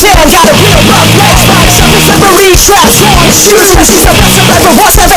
Gotta real rough legs something slippery, traps, forms, shoes, a vessel like a horse that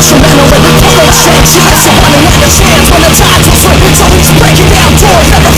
Instrumental, ran over the double check, shots up on another chance when the time was right. Told me to break it down, do it,